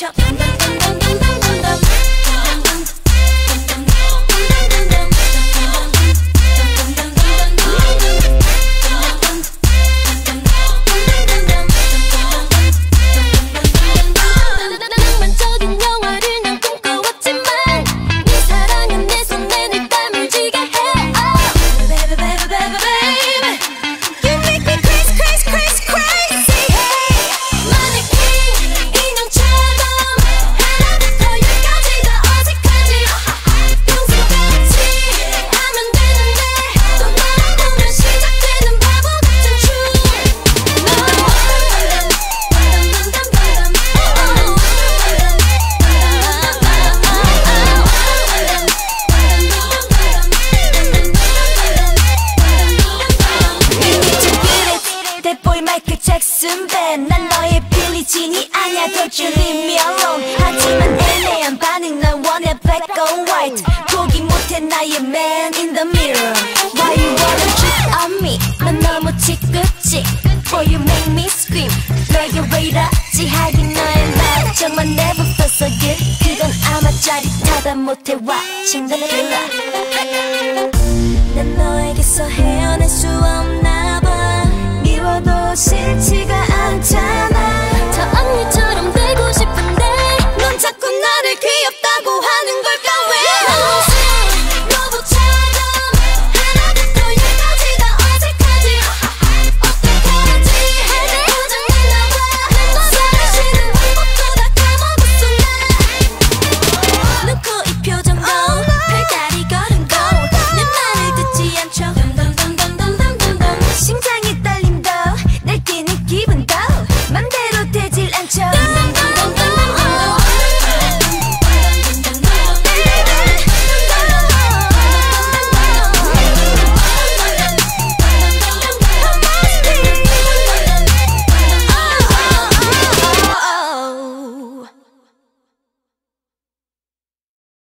chop. 잭슨 밴난 너의 빌리진이 아니야. Don't you leave me alone 하지만 애매한 반응. 난 원해 black or white. 포기 못해 나의 man in the mirror. Why you wanna cheat on me? 난 너무 지긋지 Boy you make me scream. 너의 왜 이러지? 하긴 너의 나 정말 never felt so good. 그건 아마 짜릿하다 못해. 와 침대 들어